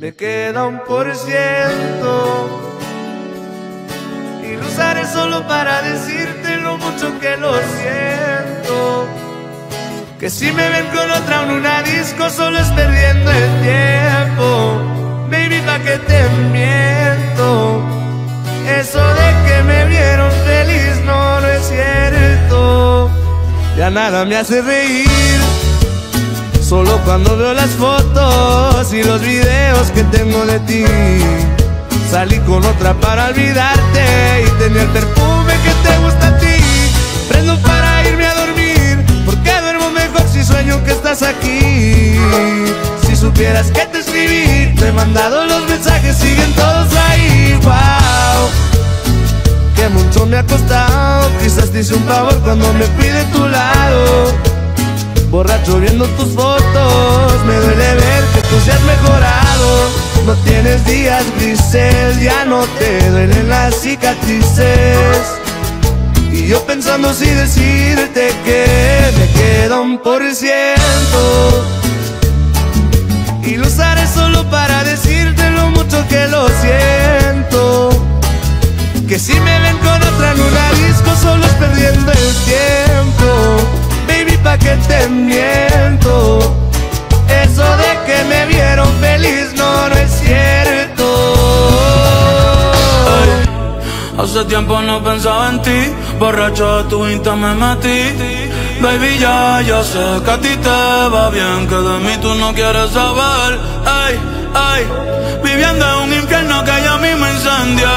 Me queda un por ciento y lo usaré solo para decirte lo mucho que lo siento. Que si me ven con otra en una disco solo es perdiendo el tiempo. Baby, pa' que te miento. Eso de que me vieron feliz no, no es cierto. Ya nada me hace reír. Solo cuando veo las fotos y los videos que tengo de ti. Salí con otra para olvidarte y tenía el perfume que te gusta a ti. Prendo para irme a dormir, porque duermo mejor si sueño que estás aquí. Si supieras que te escribí, te he mandado los mensajes, siguen todos ahí. Wow, que mucho me ha costado. Quizás te hice un favor cuando me fui de tu lado. Borracho viendo tus fotos, me duele ver que tú seas mejorado. No tienes días grises, ya no te duelen las cicatrices. Y yo pensando si decirte que me queda un por ciento. Y lo usaré solo para decirte lo mucho que lo siento. Te. Eso de que me vieron feliz no, no es cierto. Hace tiempo no pensaba en ti, borracho de tu insta me metí. Baby, ya, ya sé que a ti te va bien, que de mí tú no quieres saber. Ay, ay, viviendo en un infierno que ya mismo incendia.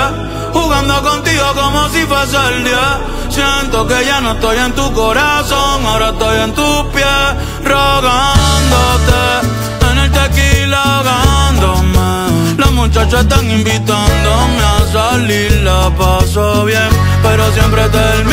Jugando contigo como si fuese el día. Siento que ya no estoy en tu corazón, ahora estoy en tus pies, rogándote. En el tequila ahogándome. Las muchachas están invitándome a salir, la paso bien, pero siempre termino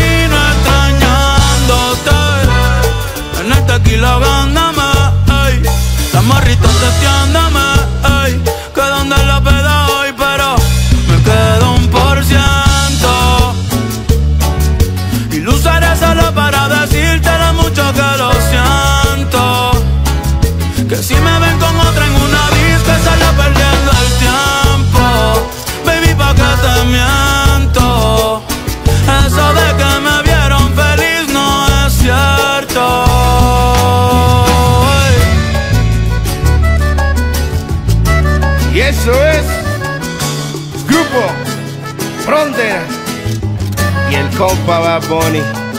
ven con otra en una disco, solo perdiendo el tiempo. Baby, pa' que te miento. Eso de que me vieron feliz no es cierto. Y eso es Grupo Frontera y el compa Bad Bunny.